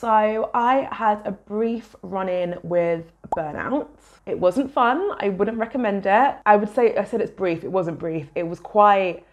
So I had a brief run in with burnout. It wasn't fun. I wouldn't recommend it. I would say, I said it's brief. It wasn't brief. It was quite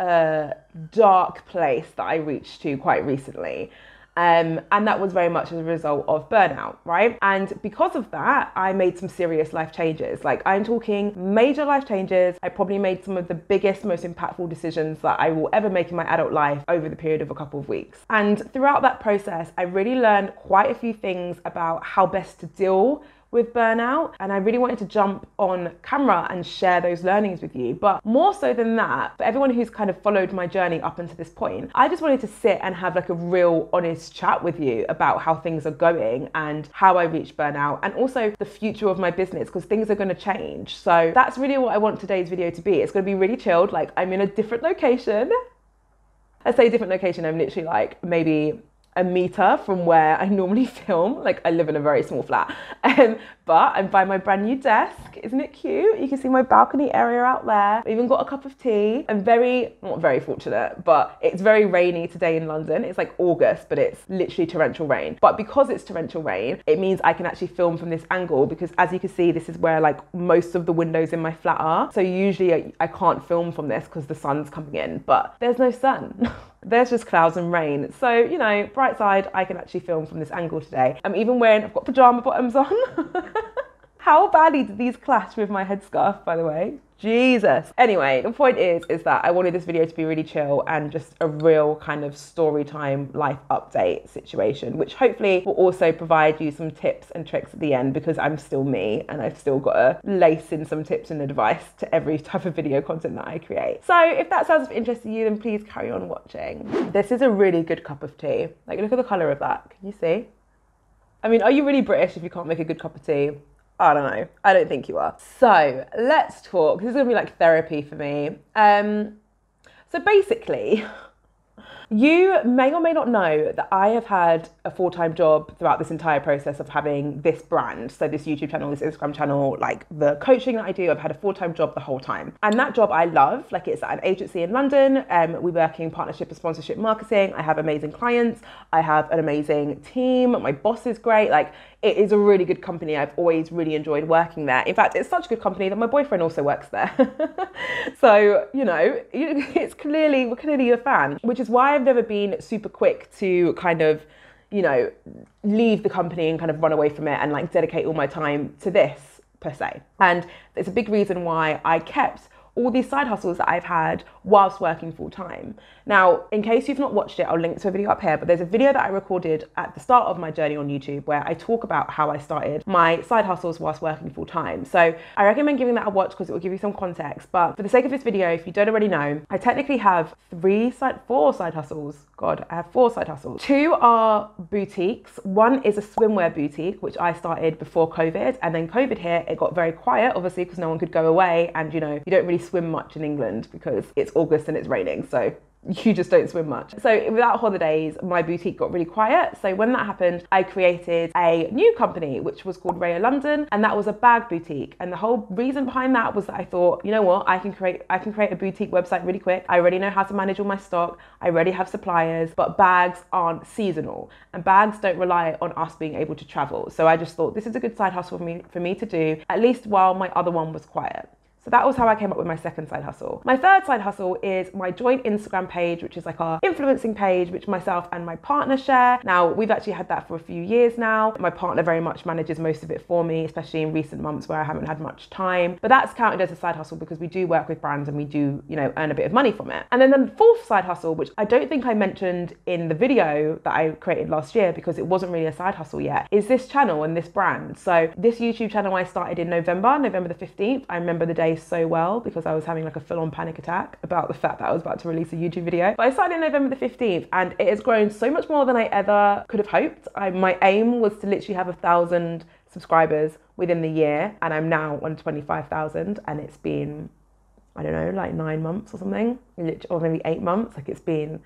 a dark place that I reached to quite recently. Um, and that was very much as a result of burnout, right? And because of that, I made some serious life changes. Like, I'm talking major life changes. I probably made some of the biggest, most impactful decisions that I will ever make in my adult life over the period of a couple of weeks. And throughout that process, I really learned quite a few things about how best to deal with burnout. And I really wanted to jump on camera and share those learnings with you. But more so than that, for everyone who's kind of followed my journey up until this point, I just wanted to sit and have like a real honest chat with you about how things are going and how I reached burnout and also the future of my business because things are going to change. So that's really what I want today's video to be. It's going to be really chilled. Like I'm in a different location. I say different location, I'm literally like maybe a meter from where I normally film. Like I live in a very small flat. Um, but I'm by my brand new desk. Isn't it cute? You can see my balcony area out there. I even got a cup of tea. I'm very, not very fortunate, but it's very rainy today in London. It's like August, but it's literally torrential rain. But because it's torrential rain, it means I can actually film from this angle because as you can see, this is where like most of the windows in my flat are. So usually I, I can't film from this because the sun's coming in, but there's no sun. there's just clouds and rain. So, you know, bright side, I can actually film from this angle today. I'm even wearing, I've got pajama bottoms on. How badly did these clash with my headscarf, by the way? Jesus. Anyway, the point is, is that I wanted this video to be really chill and just a real kind of story time life update situation, which hopefully will also provide you some tips and tricks at the end because I'm still me and I've still got to lace in some tips and advice to every type of video content that I create. So if that sounds of interest to you, then please carry on watching. This is a really good cup of tea. Like look at the color of that. Can you see? I mean, are you really British if you can't make a good cup of tea? I don't know. I don't think you are. So let's talk. This is gonna be like therapy for me. Um, so basically, you may or may not know that I have had a full time job throughout this entire process of having this brand. So, this YouTube channel, this Instagram channel, like the coaching that I do, I've had a full time job the whole time. And that job I love. Like, it's at an agency in London. Um, we work in partnership and sponsorship marketing. I have amazing clients. I have an amazing team. My boss is great. Like, it is a really good company. I've always really enjoyed working there. In fact, it's such a good company that my boyfriend also works there. so, you know, it's clearly, we're clearly a fan, which is why I've never been super quick to kind of, you know, leave the company and kind of run away from it and like dedicate all my time to this per se. And it's a big reason why I kept all these side hustles that I've had whilst working full time. Now, in case you've not watched it, I'll link to a video up here, but there's a video that I recorded at the start of my journey on YouTube where I talk about how I started my side hustles whilst working full time. So I recommend giving that a watch because it will give you some context. But for the sake of this video, if you don't already know, I technically have three side, four side hustles. God, I have four side hustles. Two are boutiques. One is a swimwear boutique, which I started before COVID. And then COVID hit, it got very quiet, obviously, because no one could go away. And you know, you don't really swim much in England because it's August and it's raining. So you just don't swim much. So without holidays, my boutique got really quiet. So when that happened, I created a new company, which was called Raya London, and that was a bag boutique. And the whole reason behind that was that I thought, you know what, I can create I can create a boutique website really quick. I already know how to manage all my stock. I already have suppliers, but bags aren't seasonal, and bags don't rely on us being able to travel. So I just thought this is a good side hustle for me for me to do, at least while my other one was quiet. So that was how I came up with my second side hustle. My third side hustle is my joint Instagram page, which is like our influencing page, which myself and my partner share. Now, we've actually had that for a few years now. My partner very much manages most of it for me, especially in recent months where I haven't had much time. But that's counted as a side hustle because we do work with brands and we do, you know, earn a bit of money from it. And then the fourth side hustle, which I don't think I mentioned in the video that I created last year because it wasn't really a side hustle yet, is this channel and this brand. So this YouTube channel I started in November, November the 15th. I remember the day so well because I was having like a full on panic attack about the fact that I was about to release a YouTube video. But I started in November the 15th and it has grown so much more than I ever could have hoped. I, my aim was to literally have a thousand subscribers within the year and I'm now on 25,000 and it's been, I don't know, like nine months or something, or maybe eight months. Like it's been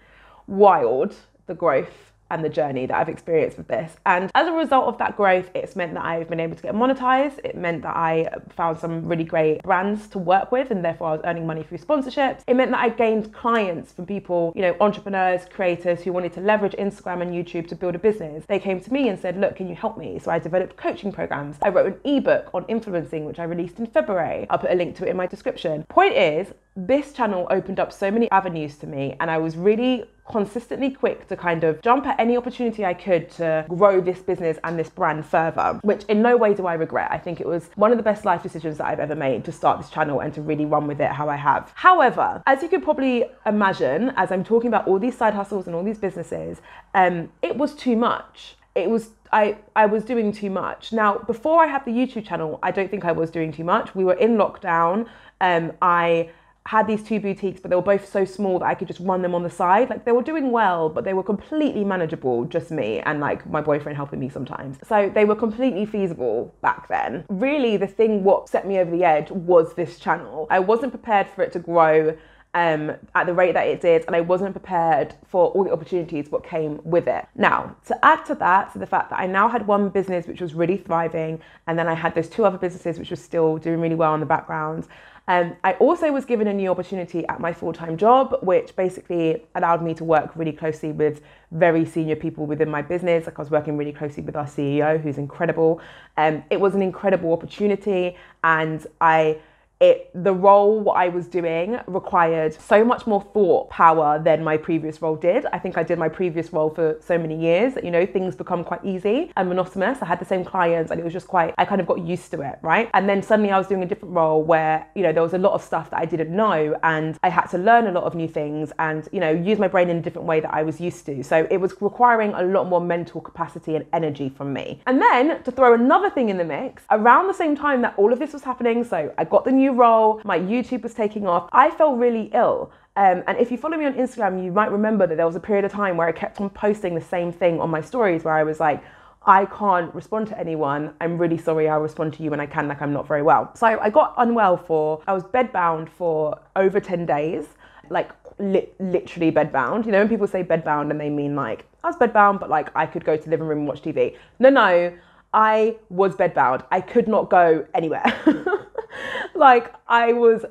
wild, the growth and the journey that I've experienced with this. And as a result of that growth, it's meant that I've been able to get monetized. It meant that I found some really great brands to work with, and therefore I was earning money through sponsorships. It meant that I gained clients from people, you know, entrepreneurs, creators who wanted to leverage Instagram and YouTube to build a business. They came to me and said, Look, can you help me? So I developed coaching programs. I wrote an ebook on influencing, which I released in February. I'll put a link to it in my description. Point is, this channel opened up so many avenues to me, and I was really consistently quick to kind of jump at any opportunity I could to grow this business and this brand further, which in no way do I regret. I think it was one of the best life decisions that I've ever made to start this channel and to really run with it how I have. However, as you could probably imagine, as I'm talking about all these side hustles and all these businesses, um, it was too much. It was I, I was doing too much. Now, before I had the YouTube channel, I don't think I was doing too much. We were in lockdown. Um, I had these two boutiques, but they were both so small that I could just run them on the side. Like they were doing well, but they were completely manageable, just me and like my boyfriend helping me sometimes. So they were completely feasible back then. Really, the thing what set me over the edge was this channel. I wasn't prepared for it to grow um, at the rate that it did, and I wasn't prepared for all the opportunities what came with it. Now, to add to that, to the fact that I now had one business which was really thriving, and then I had those two other businesses which were still doing really well in the background. Um, I also was given a new opportunity at my full time job, which basically allowed me to work really closely with very senior people within my business. Like I was working really closely with our CEO, who's incredible. Um, it was an incredible opportunity, and I it the role I was doing required so much more thought power than my previous role did. I think I did my previous role for so many years that you know things become quite easy and monotonous. I had the same clients and it was just quite I kind of got used to it, right? And then suddenly I was doing a different role where, you know, there was a lot of stuff that I didn't know and I had to learn a lot of new things and, you know, use my brain in a different way that I was used to. So it was requiring a lot more mental capacity and energy from me. And then to throw another thing in the mix, around the same time that all of this was happening, so I got the new role, my YouTube was taking off, I felt really ill. Um, and if you follow me on Instagram, you might remember that there was a period of time where I kept on posting the same thing on my stories where I was like, I can't respond to anyone. I'm really sorry. I'll respond to you when I can, like I'm not very well. So I got unwell for, I was bedbound for over 10 days, like li- literally bedbound. You know, when people say bedbound and they mean like, I was bedbound, but like I could go to the living room and watch TV. No, no, I was bedbound. I could not go anywhere. like I was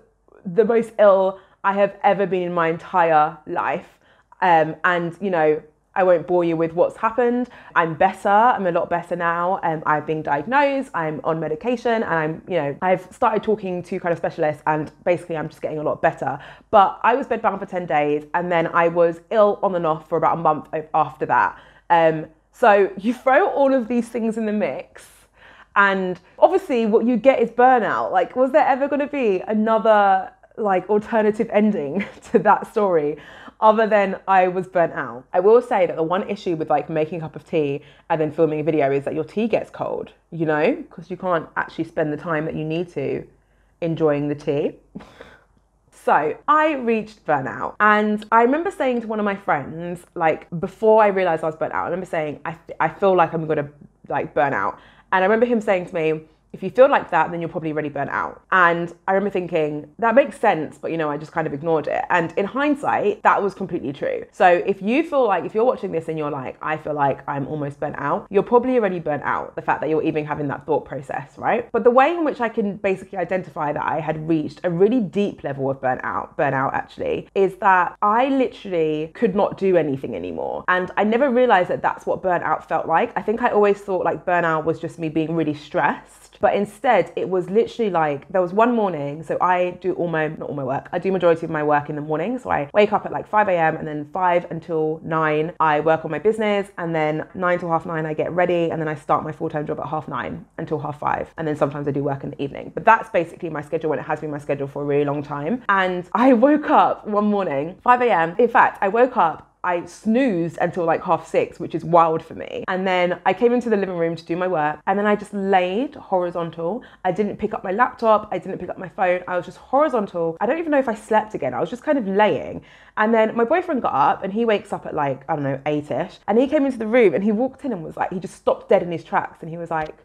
the most ill I have ever been in my entire life. Um, and you know, I won't bore you with what's happened. I'm better. I'm a lot better now. Um, I've been diagnosed. I'm on medication, and I'm, you know, I've started talking to kind of specialists, and basically, I'm just getting a lot better. But I was bedbound for ten days, and then I was ill on and off for about a month after that. Um, so you throw all of these things in the mix, and obviously, what you get is burnout. Like, was there ever going to be another like alternative ending to that story other than I was burnt out. I will say that the one issue with like making a cup of tea and then filming a video is that your tea gets cold, you know, because you can't actually spend the time that you need to enjoying the tea. So I reached burnout, and I remember saying to one of my friends, like before I realized I was burnt out, I remember saying, I, I feel like I'm gonna like burn out. And I remember him saying to me, if you feel like that, then you're probably already burnt out. And I remember thinking, that makes sense, but you know, I just kind of ignored it. And in hindsight, that was completely true. So if you feel like, if you're watching this and you're like, I feel like I'm almost burnt out, you're probably already burnt out. The fact that you're even having that thought process, right? But the way in which I can basically identify that I had reached a really deep level of burnout, burnout actually, is that I literally could not do anything anymore. And I never realized that that's what burnout felt like. I think I always thought like burnout was just me being really stressed but instead, it was literally like there was one morning. So I do all my, not all my work, I do majority of my work in the morning. So I wake up at like 5 a.m. and then 5 until 9, I work on my business. And then 9 to half 9, I get ready. And then I start my full time job at half 9 until half 5. And then sometimes I do work in the evening. But that's basically my schedule and it has been my schedule for a really long time. And I woke up one morning, 5 a.m. In fact, I woke up I snoozed until like half six, which is wild for me. And then I came into the living room to do my work, and then I just laid horizontal. I didn't pick up my laptop, I didn't pick up my phone, I was just horizontal. I don't even know if I slept again, I was just kind of laying. And then my boyfriend got up and he wakes up at like, I don't know, eight ish, and he came into the room and he walked in and was like, he just stopped dead in his tracks and he was like,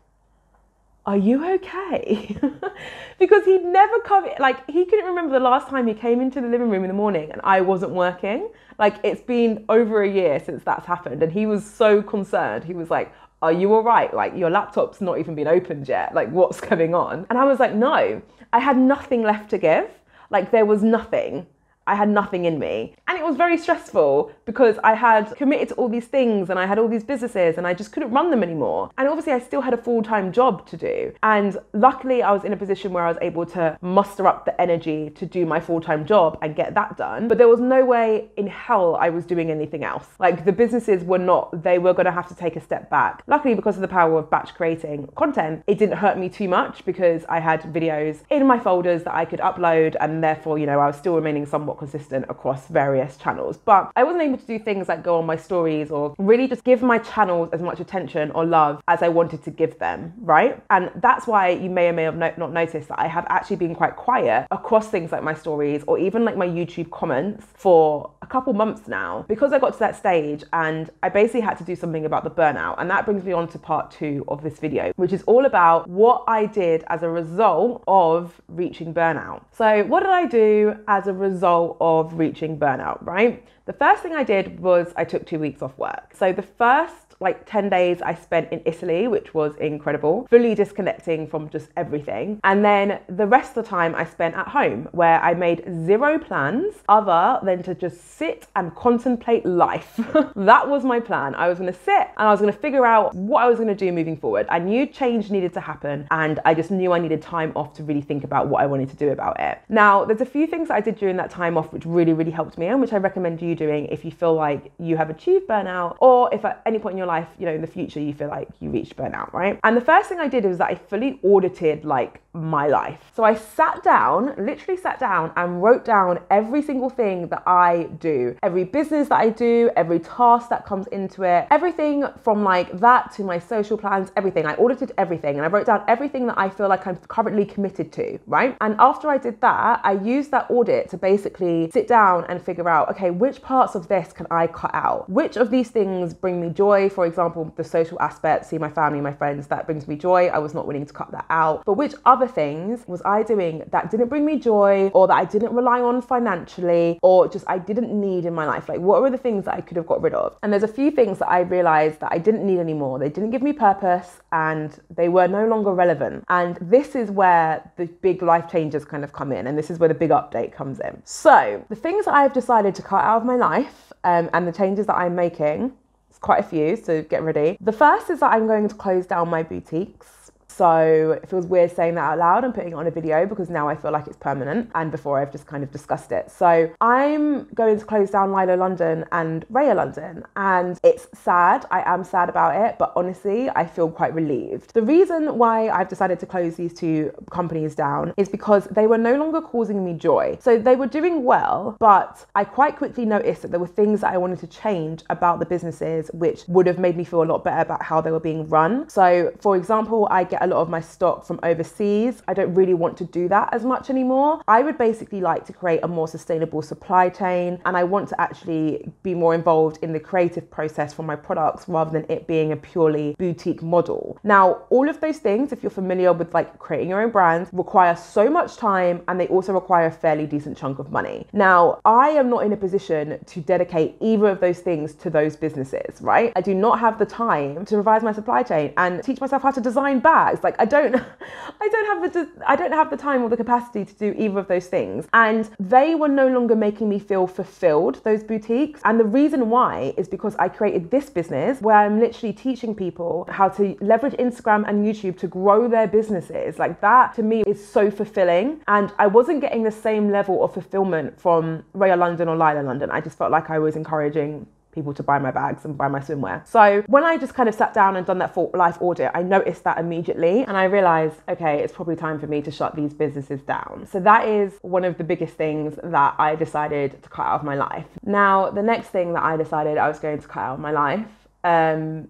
are you okay? because he'd never come, like, he couldn't remember the last time he came into the living room in the morning and I wasn't working. Like, it's been over a year since that's happened. And he was so concerned. He was like, are you all right? Like, your laptop's not even been opened yet. Like, what's going on? And I was like, no, I had nothing left to give. Like, there was nothing. I had nothing in me. And it was very stressful because I had committed to all these things and I had all these businesses and I just couldn't run them anymore. And obviously, I still had a full time job to do. And luckily, I was in a position where I was able to muster up the energy to do my full time job and get that done. But there was no way in hell I was doing anything else. Like the businesses were not, they were going to have to take a step back. Luckily, because of the power of batch creating content, it didn't hurt me too much because I had videos in my folders that I could upload and therefore, you know, I was still remaining somewhat consistent across various channels. But I wasn't able to do things like go on my stories or really just give my channels as much attention or love as I wanted to give them, right? And that's why you may or may have not noticed that I have actually been quite quiet across things like my stories or even like my YouTube comments for a couple months now because I got to that stage and I basically had to do something about the burnout. And that brings me on to part two of this video, which is all about what I did as a result of reaching burnout. So, what did I do as a result of reaching burnout, right? The first thing I did was I took two weeks off work. So the first like 10 days I spent in Italy, which was incredible, fully disconnecting from just everything. And then the rest of the time I spent at home, where I made zero plans other than to just sit and contemplate life. that was my plan. I was gonna sit and I was gonna figure out what I was gonna do moving forward. I knew change needed to happen, and I just knew I needed time off to really think about what I wanted to do about it. Now, there's a few things I did during that time off which really, really helped me, and which I recommend you doing if you feel like you have achieved burnout or if at any point in your life, you know, in the future you feel like you reached burnout, right? And the first thing I did was that I fully audited like my life. So I sat down, literally sat down and wrote down every single thing that I do, every business that I do, every task that comes into it, everything from like that to my social plans, everything. I audited everything and I wrote down everything that I feel like I'm currently committed to, right? And after I did that, I used that audit to basically sit down and figure out, okay, which parts of this can I cut out? Which of these things bring me joy? For example, the social aspect, see my family, my friends, that brings me joy. I was not willing to cut that out. But which other things was I doing that didn't bring me joy or that I didn't rely on financially or just I didn't need in my life? Like, what were the things that I could have got rid of? And there's a few things that I realized that I didn't need anymore. They didn't give me purpose and they were no longer relevant. And this is where the big life changes kind of come in. And this is where the big update comes in. So, the things that I've decided to cut out of my life um, and the changes that I'm making it's quite a few, so get ready. The first is that I'm going to close down my boutiques. So it feels weird saying that out loud and putting it on a video because now I feel like it's permanent. And before I've just kind of discussed it. So I'm going to close down Lilo London and Raya London. And it's sad. I am sad about it. But honestly, I feel quite relieved. The reason why I've decided to close these two companies down is because they were no longer causing me joy. So they were doing well, but I quite quickly noticed that there were things that I wanted to change about the businesses which would have made me feel a lot better about how they were being run. So for example, I get a lot of my stock from overseas. I don't really want to do that as much anymore. I would basically like to create a more sustainable supply chain and I want to actually be more involved in the creative process for my products rather than it being a purely boutique model. Now, all of those things, if you're familiar with like creating your own brand, require so much time and they also require a fairly decent chunk of money. Now, I am not in a position to dedicate either of those things to those businesses, right? I do not have the time to revise my supply chain and teach myself how to design bags like I don't, I don't have the, I don't have the time or the capacity to do either of those things. And they were no longer making me feel fulfilled. Those boutiques, and the reason why is because I created this business where I'm literally teaching people how to leverage Instagram and YouTube to grow their businesses. Like that to me is so fulfilling. And I wasn't getting the same level of fulfillment from Raya London or Lila London. I just felt like I was encouraging people to buy my bags and buy my swimwear. So when I just kind of sat down and done that full life audit, I noticed that immediately and I realized, okay, it's probably time for me to shut these businesses down. So that is one of the biggest things that I decided to cut out of my life. Now, the next thing that I decided I was going to cut out of my life um,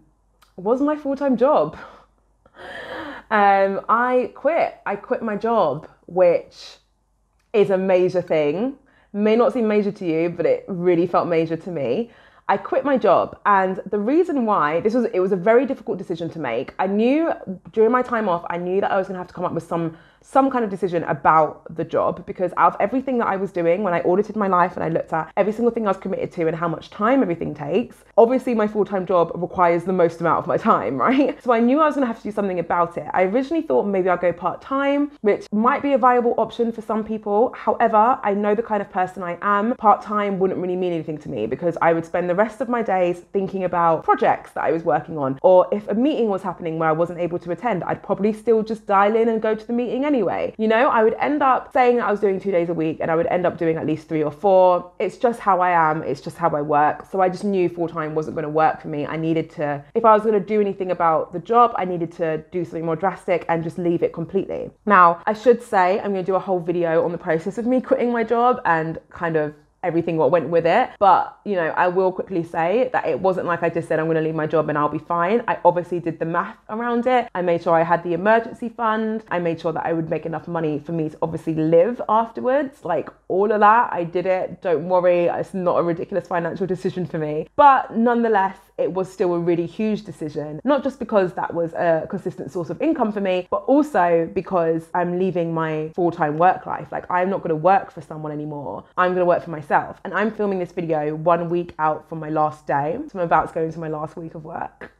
was my full time job. um, I quit. I quit my job, which is a major thing. May not seem major to you, but it really felt major to me. I quit my job. And the reason why this was, it was a very difficult decision to make. I knew during my time off, I knew that I was going to have to come up with some some kind of decision about the job because out of everything that I was doing when I audited my life and I looked at every single thing I was committed to and how much time everything takes, obviously my full-time job requires the most amount of my time, right? So I knew I was gonna have to do something about it. I originally thought maybe I'd go part-time, which might be a viable option for some people. However, I know the kind of person I am. Part-time wouldn't really mean anything to me because I would spend the rest of my days thinking about projects that I was working on. Or if a meeting was happening where I wasn't able to attend, I'd probably still just dial in and go to the meeting anyway. You know, I would end up saying I was doing two days a week and I would end up doing at least three or four. It's just how I am, it's just how I work. So I just knew full time wasn't going to work for me. I needed to, if I was going to do anything about the job, I needed to do something more drastic and just leave it completely. Now, I should say, I'm going to do a whole video on the process of me quitting my job and kind of everything what went with it. But, you know, I will quickly say that it wasn't like I just said, I'm going to leave my job and I'll be fine. I obviously did the math around it. I made sure I had the emergency fund. I made sure that I would make enough money for me to obviously live afterwards. Like all of that, I did it. Don't worry. It's not a ridiculous financial decision for me. But nonetheless, it was still a really huge decision, not just because that was a consistent source of income for me, but also because I'm leaving my full time work life. Like, I'm not going to work for someone anymore. I'm going to work for myself. And I'm filming this video one week out from my last day. So I'm about to go into my last week of work.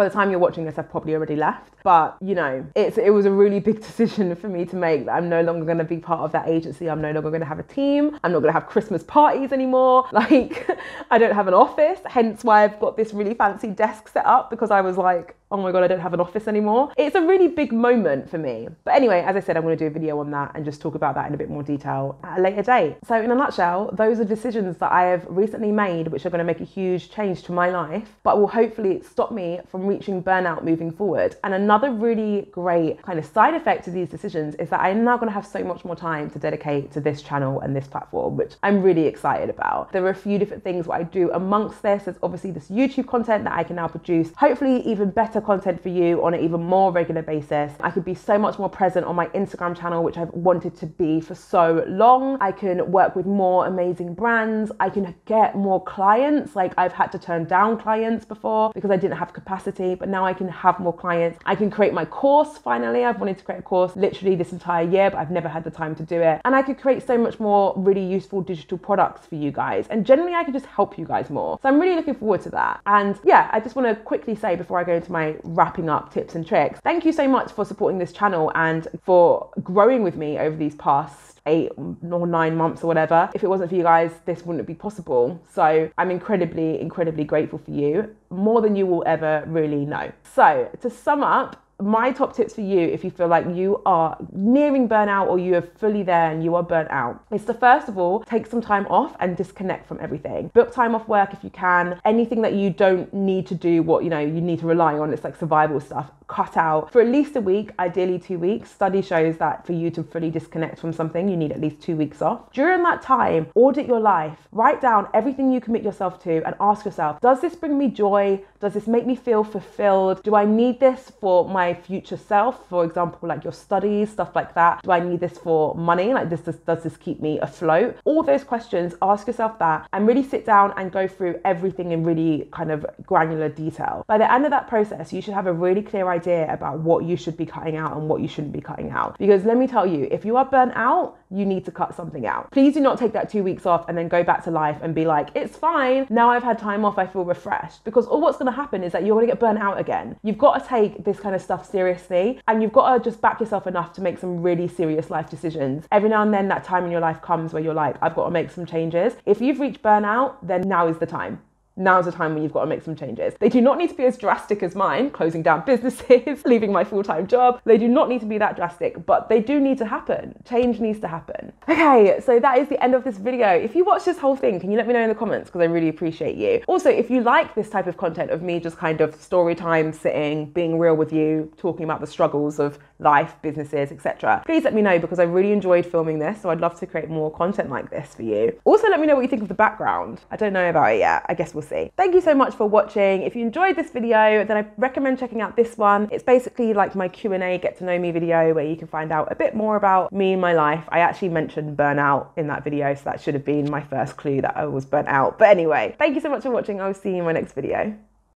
By the time you're watching this, I've probably already left. But you know, it's it was a really big decision for me to make. I'm no longer going to be part of that agency. I'm no longer going to have a team. I'm not going to have Christmas parties anymore. Like, I don't have an office. Hence why I've got this really fancy desk set up because I was like, oh my god, I don't have an office anymore. It's a really big moment for me. But anyway, as I said, I'm going to do a video on that and just talk about that in a bit more detail at a later date. So, in a nutshell, those are decisions that I have recently made which are going to make a huge change to my life, but will hopefully stop me from reaching burnout moving forward. And another really great kind of side effect of these decisions is that I'm now going to have so much more time to dedicate to this channel and this platform, which I'm really excited about. There are a few different things what I do amongst this. There's obviously this YouTube content that I can now produce, hopefully, even better better content for you on an even more regular basis. I could be so much more present on my Instagram channel, which I've wanted to be for so long. I can work with more amazing brands. I can get more clients. Like I've had to turn down clients before because I didn't have capacity, but now I can have more clients. I can create my course finally. I've wanted to create a course literally this entire year, but I've never had the time to do it. And I could create so much more really useful digital products for you guys. And generally, I could just help you guys more. So I'm really looking forward to that. And yeah, I just want to quickly say before I go into my wrapping up tips and tricks. Thank you so much for supporting this channel and for growing with me over these past eight or nine months or whatever. If it wasn't for you guys, this wouldn't be possible. So I'm incredibly, incredibly grateful for you, more than you will ever really know. So to sum up, my top tips for you if you feel like you are nearing burnout or you are fully there and you are burnt out is to first of all take some time off and disconnect from everything. Book time off work if you can. Anything that you don't need to do what you know you need to rely on, it's like survival stuff cut out for at least a week, ideally two weeks. Study shows that for you to fully disconnect from something, you need at least two weeks off. During that time, audit your life, write down everything you commit yourself to, and ask yourself Does this bring me joy? Does this make me feel fulfilled? Do I need this for my future self? For example, like your studies, stuff like that. Do I need this for money? Like, this does, does this keep me afloat? All those questions, ask yourself that and really sit down and go through everything in really kind of granular detail. By the end of that process, you should have a really clear idea idea about what you should be cutting out and what you shouldn't be cutting out. Because let me tell you, if you are burnt out, you need to cut something out. Please do not take that two weeks off and then go back to life and be like, it's fine. Now I've had time off, I feel refreshed. Because all what's gonna happen is that you're gonna get burnt out again. You've got to take this kind of stuff seriously and you've got to just back yourself enough to make some really serious life decisions. Every now and then, that time in your life comes where you're like, I've got to make some changes. If you've reached burnout, then now is the time now's the time when you've got to make some changes. They do not need to be as drastic as mine, closing down businesses, leaving my full time job. They do not need to be that drastic, but they do need to happen. Change needs to happen. Okay, so that is the end of this video. If you watch this whole thing, can you let me know in the comments? Because I really appreciate you. Also, if you like this type of content of me just kind of story time, sitting, being real with you, talking about the struggles of life, businesses, etc. Please let me know because I really enjoyed filming this, so I'd love to create more content like this for you. Also, let me know what you think of the background. I don't know about it yet. I guess we'll see. Thank you so much for watching. If you enjoyed this video, then I recommend checking out this one. It's basically like my Q&A get to know me video where you can find out a bit more about me and my life. I actually mentioned burnout in that video, so that should have been my first clue that I was burnt out. But anyway, thank you so much for watching. I will see you in my next video.